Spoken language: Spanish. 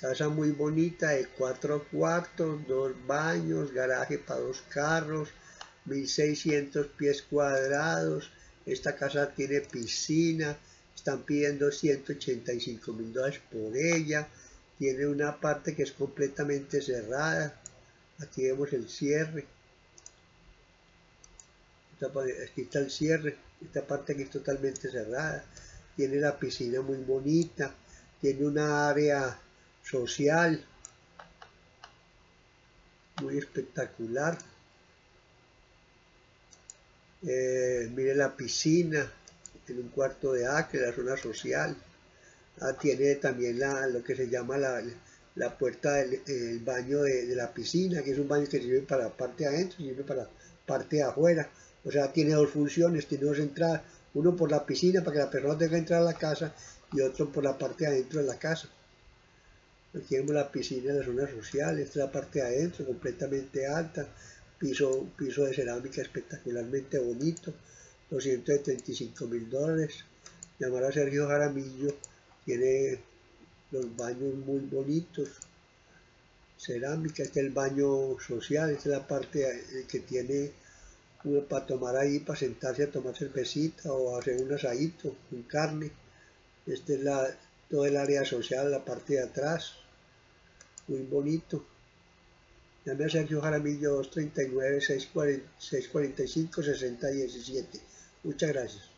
Casa muy bonita de cuatro cuartos, dos baños, garaje para dos carros, 1600 pies cuadrados. Esta casa tiene piscina, están pidiendo 185 mil dólares por ella. Tiene una parte que es completamente cerrada. Aquí vemos el cierre. Aquí está el cierre. Esta parte aquí es totalmente cerrada. Tiene la piscina muy bonita. Tiene una área social muy espectacular. Eh, mire la piscina en un cuarto de acre, la zona social. Ah, tiene también la, lo que se llama la, la puerta del baño de, la piscina que es un baño que sirve para parte de adentro sirve para parte de afuera. O sea tiene dos funciones, tiene dos entradas uno por la piscina para que la persona tenga que entrar a la casa y otro por la parte de adentro de la casa Aquí tenemos la piscina en la zona social, esta es la parte de adentro, completamente alta, piso, piso de cerámica espectacularmente bonito, 275 mil dólares. Llamar a Sergio Jaramillo, tiene los baños muy bonitos, cerámica, este es el baño social, esta es la parte que tiene uno para tomar ahí, para sentarse a tomar cervecita o hacer un asadito con carne. Este es la, todo el área social, la parte de atrás muy bonito. Llame a Sergio Jaramillo 239 645 6017. Muchas gracias.